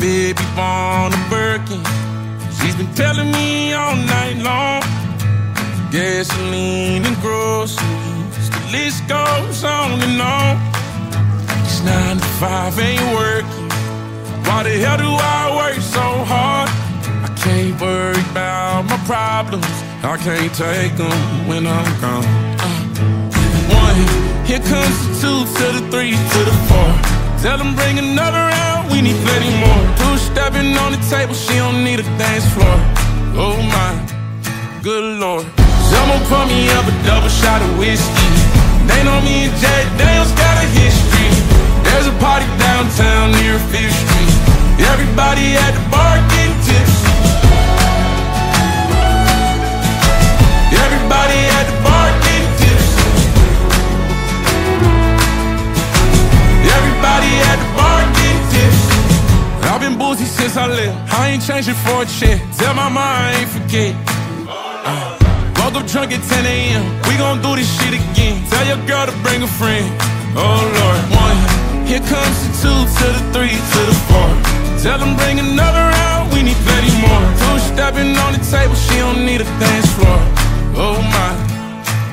baby born a Birkin. She's been telling me all night long. Gasoline and groceries, the list goes on and on. This nine to five ain't working. Why the hell do I work so hard? I can't worry about my problems. I can't take them when I'm gone. Uh, one, here comes the two to the three to the four. Tell them bring another round, we need plenty more. Stepping on the table, she don't need a dance floor. Oh my, good lord. Someone pour me up a double shot of whiskey. They know me and Jack I ain't changing for a check. Tell my mom I ain't forget. Uh, woke up drunk at 10 a.m. We gon' do this shit again. Tell your girl to bring a friend. Oh Lord, one. Here comes the two to the three to the four. Tell them bring another round. We need plenty more. Two stepping on the table. She don't need a dance floor. Oh my,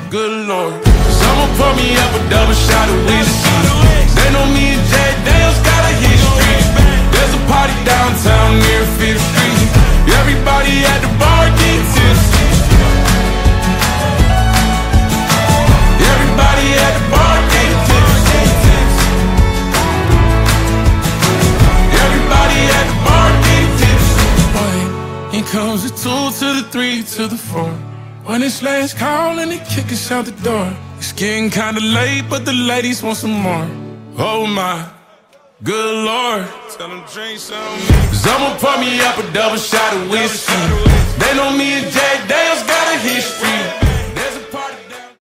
good lord. Someone pour me up a double shot of whiskey. The two to the three to the four. When it's last call and they kick us out the door. It's getting kinda late, but the ladies want some more. Oh my, good lord. Tell them drink some. Someone pour me up a double shot of whiskey. They know me and